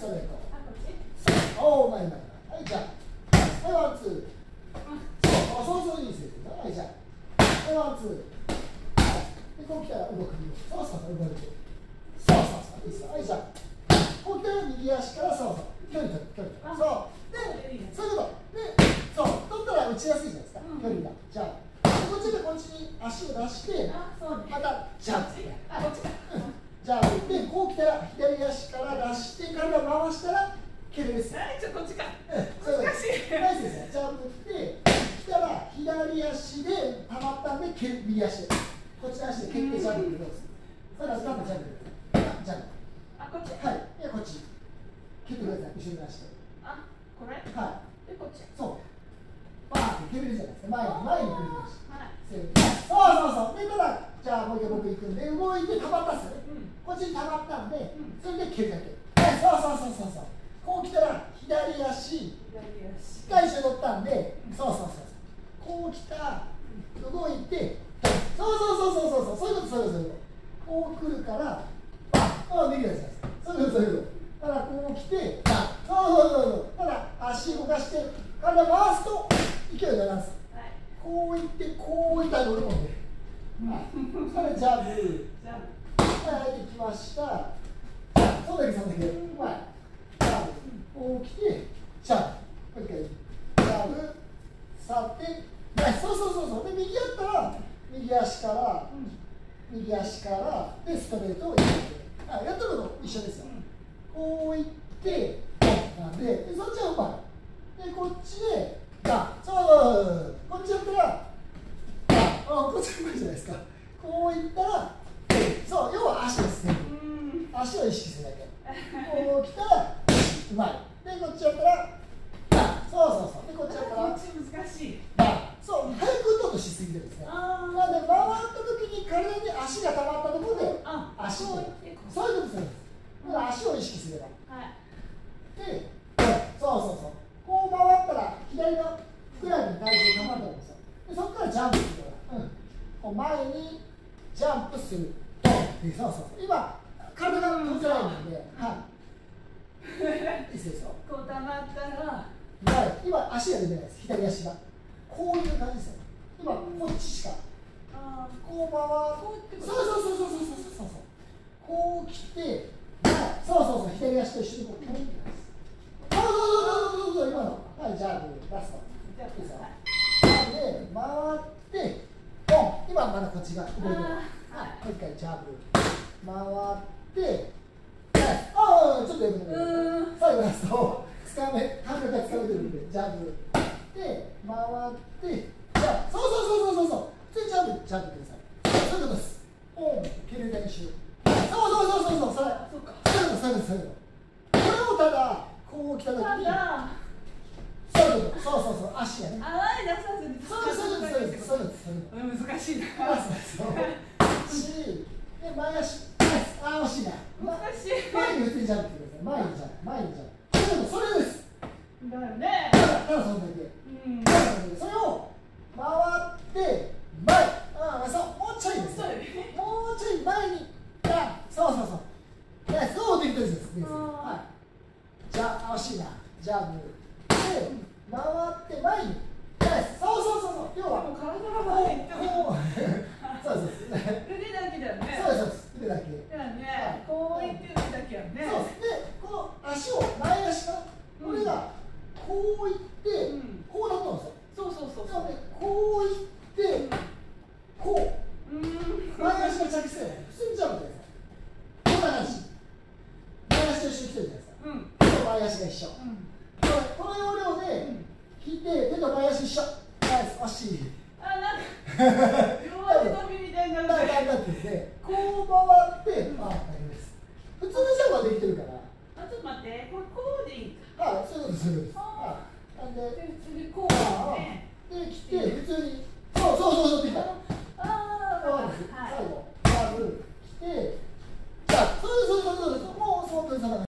ストレーおおうまいうまいうまいはいじゃあ。はいワンツー。そうそうそういいですよ。はいじゃあ。はいワンツー。でこう来たら動くそうそうそう動いて。そうそうそういいですよ。はいじゃあ。こう来たら右足からそうそう距離取る距離取る。そうでそういうこと。でそう。取ったら打ちやすいじゃないですか、うん距離が。じゃあ。こっちでこっちに足を出してまたジャンプじゃあでこう来たら左足から出して体回したら蹴るですはいちょこっちか。難しい。ナイスですねジャンプって来たら左足で溜まったんで蹴る右足でこっちの足で蹴ってジャンプでどうですそれはジャンプジャンプあジャンあこっちプはいいやこっち蹴ってください後ろの足であこれはいでこっちそうバーって蹴れるじゃないですか前に前に来るしはいそうそうそうでただじゃあもう一回僕行くんで動いて溜まったっすよねうんこっちに溜まったんで、んそれで蹴るだけ。はいそうそうそうそうそう。こう来たら左足、左足しっかりして取ったんで、そうそうそうそう。こう来た、動いて、そうそうそうそうそうそう、そういうことそういうことそういうこと。こう来るから、あ、あ、できないです。そういうことそういうこと。ただこう来て、あ、そうそうそうそう。ただ足動かして、体回すと勢いになります。はいこういって、こういったら乗り込んで。はい。それジャブ。じゃあはい、できました。そうだけそんだけ。うまい。ジャブ。こう来て、ジャブ。もう一回。ジャブ。さて、はい、そうそうそうそう。で、右やったら、右足から、右足から、で、ストレートを入れて。はい、やったこと一緒ですよ。こういって、なんで、でそっちはうまい。で、こっちで、ガン。そう。こっちやったら、あ、こっちうまいじゃないですか。こういったら、そう、足を意識するだけ。こう来たら、うまい。で、こっちやったら。そうそうそう。で、こっちやったらこっ、ち難しい。そう、早く打とうとしすぎてるんですね。なので、回った時に体に足が溜まったところで、あ足でこうやってこうそういうことするんです。だから足を意識すれば。はいで、そうそうそう。こう回ったら、左のふくらはぎに体重が溜まるんですよ。で、そこからジャンプするから。うん。こう前にジャンプする。ドそうそうそう。今、体がこちらなので、はい。いいですよ。こたまったら。はい、今足が出てないです。左足が。こういう感じですよ。今こっちしか。あこう回って。そうそうそうそうそうそうそうこう来て、はい、そうそうそう左足と一緒にこうポンって返す。そうそうそうそうそう今の。はい、じゃあ出すと。じゃあいいですよ。で回って、ポン。今まだこっちが動いてな。はい、もう一回ジャブ。回って。はい。ああ、ちょっとやめてください。うん最後ラスト。つかめ、感覚がつかめてるんで、ジャブ。で、回って、じゃあ、そうそうそうそうそうそう。で、ジャブ、ジャブください。そういうことです。ポン、蹴る練習。そうそうそうそうそう、それ。そうかそういうこと、そういうこと、そういうこと。これをただ、こう来た時に、そういうこと、そうそうそう、足やね。あい出さずにそうそうそうそうです、そう。うん難しいなそうそう。し、で、前足、あ、惜しいな。ま難しい前に打ってジャンプしてください。前にジャンプ、前にジャンプ。それそれです。だよねだ、ただそんだけ。うんだそんだけ。それを回って、前。ああ、そう、もうちょいです。もうちょい前に。あ、そうそうそう。ね、そうできてるんです。できてるあーはい。じゃあ、惜しいな。ジャブ。で、回って前に。ね、そうそうそうそう。要は。でも体がこう前に行ってもこうそうそうそう。腕だけだよねそうですそうです。腕だけ。だよねこう言って腕だけやねそうです。で、この足を前足から、これがこういって、うんこうなったんですよ。そうそうそうなので、こういって、こう。うん前足が着地する普通にジャンプで。こん。な感じ。前足と一緒に来てるじゃないですか。うん。手と前足が一緒。うん。この要領で引いて、手と前足一緒。ナイス、惜しい。あなん。か両足跳びみたいになるだん。だん。なってて、こう回って、あ、大丈夫です。普通のジャンプはできてるから。あちょっと待ってこれこうでいいん。かはい、そういうことす、そういうことです。